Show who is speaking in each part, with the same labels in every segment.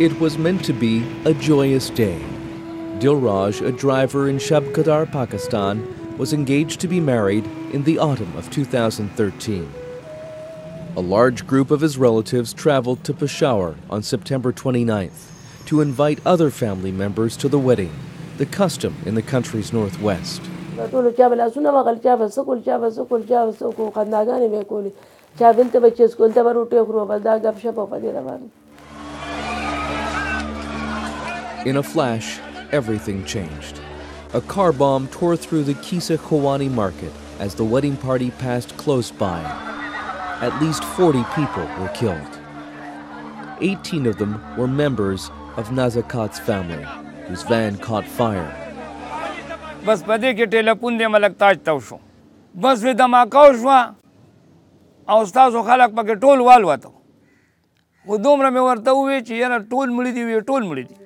Speaker 1: It was meant to be a joyous day. Dilraj, a driver in Shabkadar, Pakistan, was engaged to be married in the autumn of 2013. A large group of his relatives traveled to Peshawar on September 29th to invite other family members to the wedding, the custom in the country's northwest. In a flash, everything changed. A car bomb tore through the Kisa Kisakowani market as the wedding party passed close by. At least 40 people were killed. 18 of them were members of Nazakat's family, whose van caught fire.
Speaker 2: بس پدې کې ټېله پوندې ملک تاج تاو شو بس وې دماکاو شوه او ستاسو خلک پکې ټول والوتو خو دومره مې ورته وویل چې یاره ټول مړي دي وي ټول مړي دي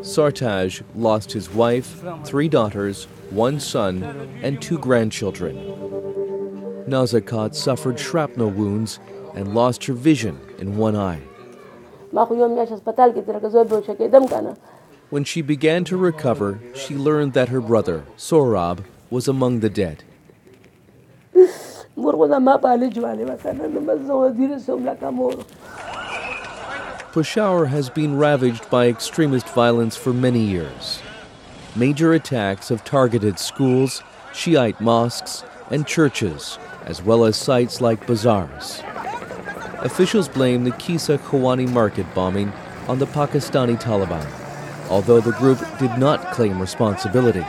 Speaker 1: Sartaj lost his wife, three daughters, one son, and two grandchildren. Nazakat suffered shrapnel wounds and lost her vision in one eye. When she began to recover, she learned that her brother, Sorab, was among the dead. Peshawar has been ravaged by extremist violence for many years. Major attacks have targeted schools, Shiite mosques, and churches, as well as sites like bazaars. Officials blame the Kisa Khawani market bombing on the Pakistani Taliban, although the group did not claim responsibility.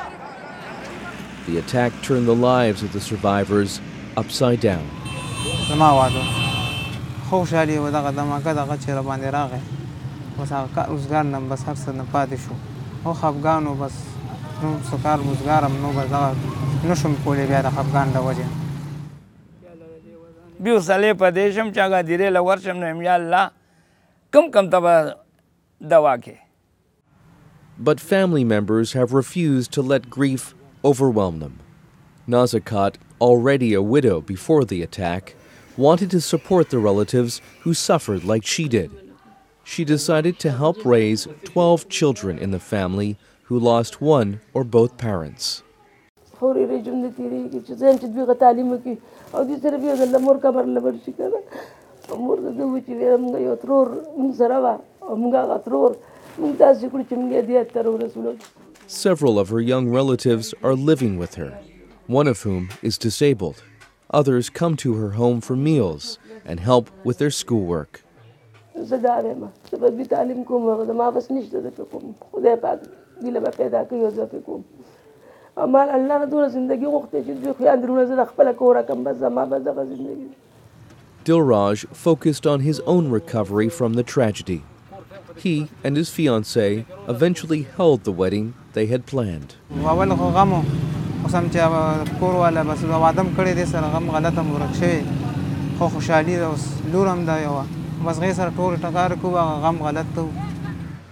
Speaker 1: The attack turned the lives of the survivors upside down.
Speaker 3: خوشحالي و دغه دماکه دغه چې را باندې راغی. بس هغه روزګار نه بس هر څه نه پاتې شو. او خفګان و بس نو څه کار روزګار هم نو بس دغه نشم کولی بیا د خفګان د وجې.
Speaker 2: بیا سلې په دې شم چې هغه دیرې له ورشم نو یم یا الله کم کم ته به دوا کې
Speaker 1: But family members have refused to let grief overwhelm them. Nazakat, already a widow before the attack, wanted to support the relatives who suffered like she did. She decided to help raise 12 children in the family who lost one or both parents. Several of her young relatives are living with her, one of whom is disabled. Others come to her home for meals and help with their schoolwork. Dilraj focused on his own recovery from the tragedy. He and his fiancée eventually held the wedding they had planned.
Speaker 3: اوس هم چې کور والا بس وعده م کړی دی سره غم غلطه م ورک شوی. خو خوشحالي ده اوس لور هم ده یوه. بس هغې سره ټول ټکار کوو هغه غم غلط ته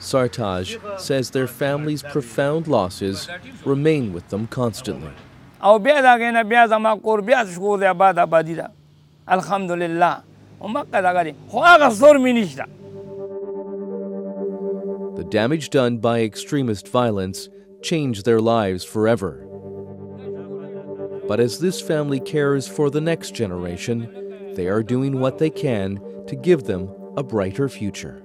Speaker 1: Sartaj says their family's profound losses remain with them constantly.
Speaker 2: او بیا دا غینه بیا زما کور بیا شکور دی آباد آبادی ده. الحمدلله. ومکه دغه دی خو هغه زور مې نشته
Speaker 1: The damage done by extremist violence changed their lives forever. But as this family cares for the next generation, they are doing what they can to give them a brighter future.